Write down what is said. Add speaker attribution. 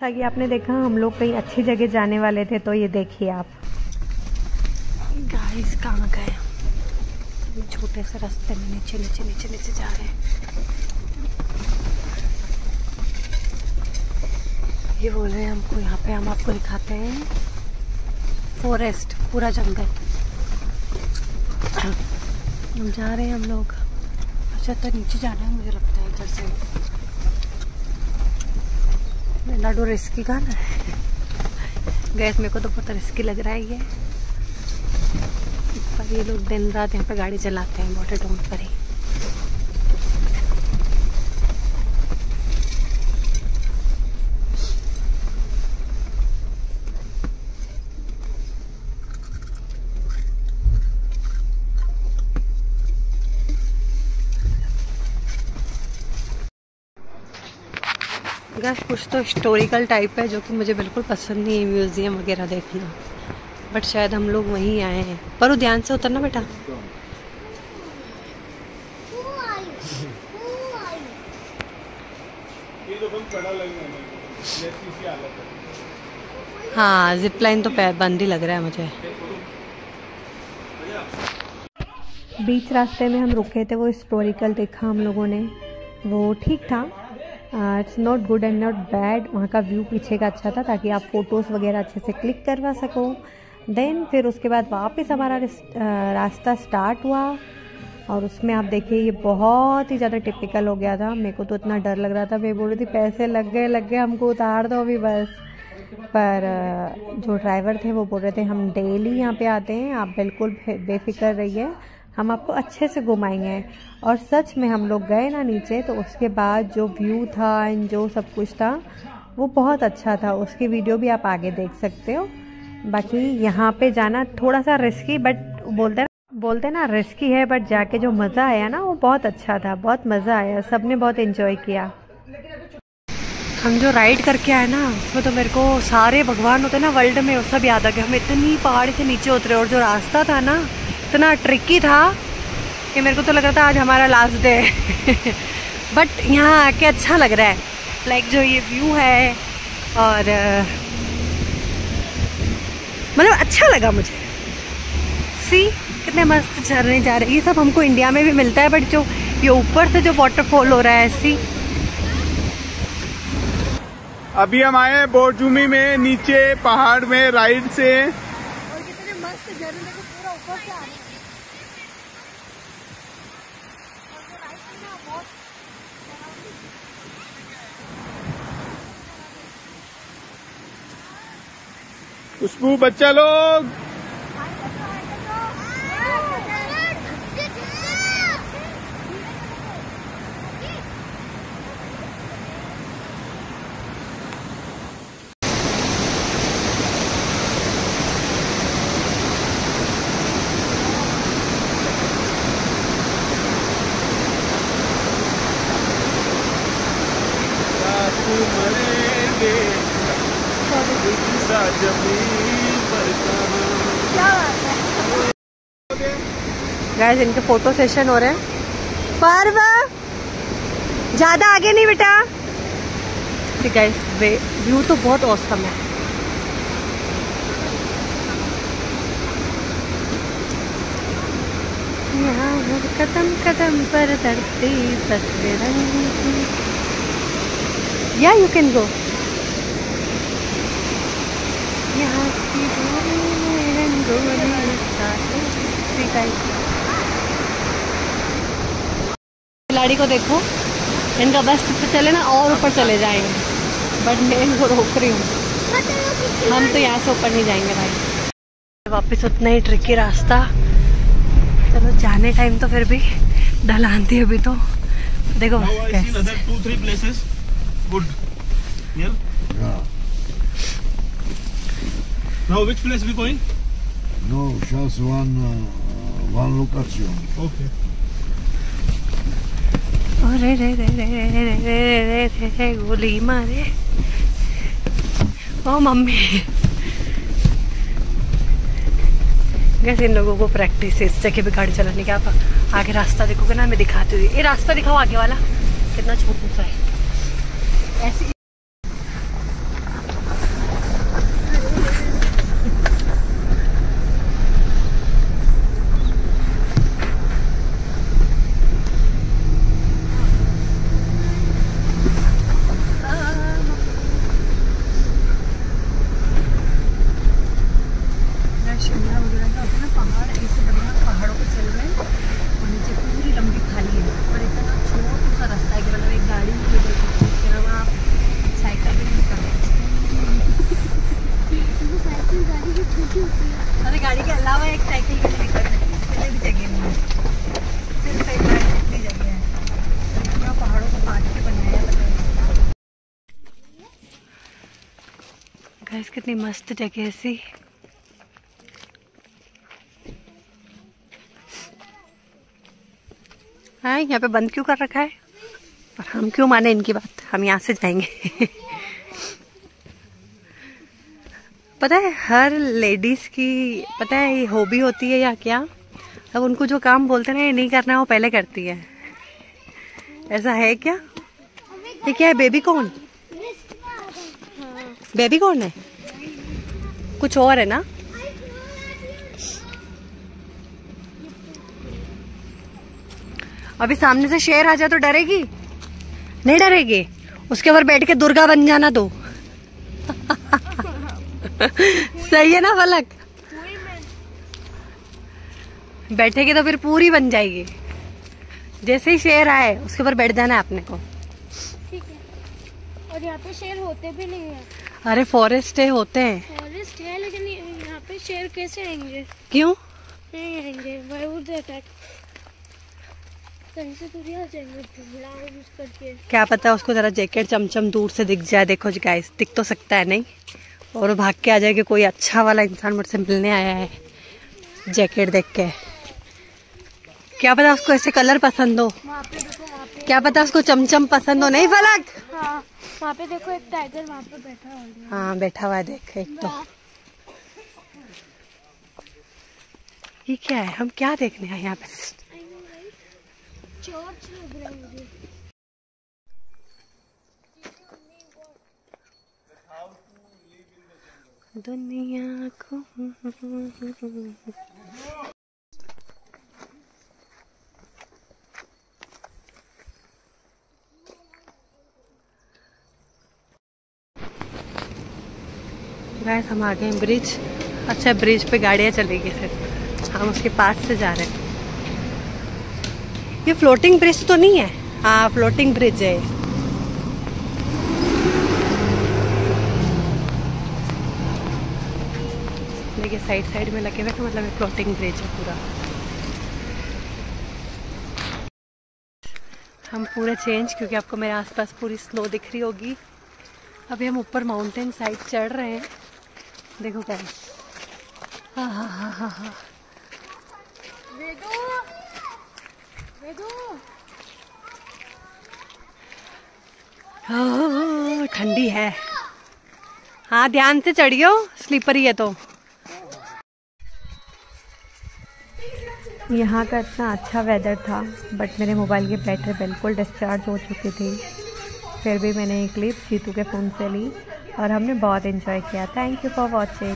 Speaker 1: ताकि आपने देखा हम लोग कहीं अच्छी जगह जाने वाले थे तो ये देखिए आप। गाइस कहाँ गए? छोटे से रास्ते में नीचे नीचे नीचे नीचे जा रहे हैं। ये बोल रहे हैं हमको, यहाँ पे हम आपको दिखाते हैं। फॉरेस्ट पूरा जंगल। हम जा रहे हैं हम लोग। अच्छा तो नीचे जाना है, मुझे लगता है इधर से। लाडो रिस्की का ना? गैस, मेरे को तो बहुत रिस्की लग रहा है ये। पर ये लोग दिन रात यहाँ पे गाड़ी चलाते हैं वाटर टोन पर ही। गैस कुछ तो हिस्टोरिकल टाइप है जो कि मुझे बिल्कुल पसंद नहीं है म्यूज़ियम वगैरह देखना। बट शायद हम लोग वहीं आए हैं। पर वो ध्यान से उतरना बेटा। हाँ जिप लाइन तो बंद ही लग रहा है मुझे। बीच रास्ते में हम रुके थे, वो हिस्टोरिकल देखा हम लोगों ने। वो ठीक था? It's not good and not bad वहाँ का व्यू पीछे का अच्छा था ताकि आप फ़ोटोज़ वगैरह अच्छे से क्लिक करवा सको। देन फिर उसके बाद वापस हमारा रास्ता स्टार्ट हुआ। और उसमें आप देखिए, ये बहुत ही ज़्यादा टिपिकल हो गया था। मेरे को तो इतना डर लग रहा था। मैं बोल रही थी, पैसे लग गए लग गए, हमको उतार दो अभी बस। पर जो ड्राइवर थे वो बोल रहे थे, हम डेली यहाँ पे आते हैं। आप बिल्कुल बेफिक्र रहिए। हम आपको अच्छे से घुमाएँगे। और सच में हम लोग गए ना नीचे तो उसके बाद जो व्यू था एंड जो सब कुछ था, वो बहुत अच्छा था। उसकी वीडियो भी आप आगे देख सकते हो। बाकी यहाँ पे जाना थोड़ा सा रिस्की बट बोलते ना बोलते ना रिस्की है बट जाके जो मज़ा आया ना, वो बहुत अच्छा था। बहुत मज़ा आया। सबने बहुत इन्जॉय किया। हम जो राइड करके आए ना, उसमें तो मेरे को सारे भगवान होते ना वर्ल्ड में, वो सब याद आ गया हम इतनी पहाड़ से नीचे उतरे और जो रास्ता था ना इतना ट्रिकी था कि मेरे को तो लग रहा था आज हमारा लास्ट डे बट यहाँ आके अच्छा लग रहा है। लाइक जो ये व्यू है और मतलब अच्छा लगा मुझे। सी कितने मस्त झरने जा रहे हैं। ये सब हमको इंडिया में भी मिलता है बट जो ये ऊपर से जो वाटरफॉल हो रहा है सी
Speaker 2: अभी हम आए हैं बोरजूमी में नीचे पहाड़ में राइड से।
Speaker 1: और कितने मस्त झरने
Speaker 2: खुशबू बच्चा लोग।
Speaker 1: गैस इनके फ़ोटो सेशन हो रहे हैं। पर्व! ज़्यादा आगे नहीं बेटा। है व्यू तो बहुत औसम है। यहाँ कदम कदम पर धरती या यू कैन गो यहाँ की खिलाड़ी को देखो। इनका बस चले ना और ऊपर चले जाएँगे। बट मैं इनको रोक रही हूँ। हम तो यहाँ से ऊपर नहीं जाएँगे भाई। वापस उतना ही ट्रिकी रास्ता। चलो जाने टाइम तो फिर भी ढलान थी अभी तो। देखो.
Speaker 2: Now which place we going?
Speaker 3: No, just one uh, one location.
Speaker 2: Okay.
Speaker 1: अरे रे रे रे रे रे रे रे रे रे रे गोली मारे ओ मम्मी कैसे इन लोगों को प्रैक्टिस है इस जगह पे गाड़ी चलाने के आप आगे रास्ता देखोगे ना मैं दिखाती हुई ये रास्ता दिखाओ आगे वाला कितना छोटू सा है ऐसे गैस कितनी मस्त जगह है सी हाँ यहाँ पे बंद क्यों कर रखा है? और हम क्यों माने इनकी बात? हम यहाँ से जाएँगे। पता है, हर लेडीज़ की, पता है, ये हॉबी होती है या क्या? अब उनको जो काम बोलते हैं ना, ये नहीं करना है वो पहले करती है। ऐसा है क्या? ये क्या है बेबी कौन? बेबी कौन है? कुछ और है ना? अभी सामने से शेर आ जाए तो डरेगी? नहीं डरेगी। उसके ऊपर बैठ के दुर्गा बन जाना तो। सही है ना, फलक? बैठेगी तो फिर पूरी बन जाएगी। जैसे ही शेर आए, उसके ऊपर बैठ जाना है अपने को।
Speaker 4: ठीक है। और यहाँ पे शेर होते भी नहीं है।
Speaker 1: अरे फॉरेस्ट है होते हैं।
Speaker 4: फॉरेस्ट है लेकिन यहाँ पे शेर कैसे आएँगे?
Speaker 1: क्यों?
Speaker 4: नहीं आएँगे
Speaker 1: क्या पता उसको जरा जैकेट चमचम दूर से दिख जाए। देखो जी गाइस दिख तो सकता है नहीं? और भाग के आ जाए कि कोई अच्छा वाला इंसान मुझसे मिलने आया है जैकेट देख के। क्या पता उसको ऐसे कलर पसंद हो। क्या पता उसको चमचम पसंद हो नहीं फलक?
Speaker 4: हाँ। वहाँ पे देखो एक टाइगर वहाँ पे बैठा हुआ है।
Speaker 1: हाँ बैठा हुआ है देख एक तो। ये क्या है? हम क्या देखने आए यहाँ पे?
Speaker 4: है
Speaker 1: दुनिया को। गैस हम आ गए हैं ब्रिज अच्छा ब्रिज पे गाड़ियाँ चलेगी सिर्फ़ हम उसके पास से जा रहे हैं। ये फ्लोटिंग ब्रिज तो नहीं है? हाँ फ्लोटिंग ब्रिज है। देखिए साइड साइड में लगे हुए तो मतलब फ्लोटिंग ब्रिज है पूरा। हम पूरा चेंज क्योंकि आपको मेरे आसपास पूरी स्नो दिख रही होगी। अभी हम ऊपर माउंटेन साइड चढ़ रहे हैं। देखो क्या हाँ। हाँ हाँ हाँ ठंडी है। हाँ ध्यान से चढ़ियो स्लीपर ही है तो। यहाँ का इतना अच्छा वेदर था बट मेरे मोबाइल की बैटरी बिल्कुल डिस्चार्ज हो चुकी थी। फिर भी मैंने एक क्लिप जीतू के फ़ोन से ली। और हमने बहुत इन्जॉय किया. Thank you for watching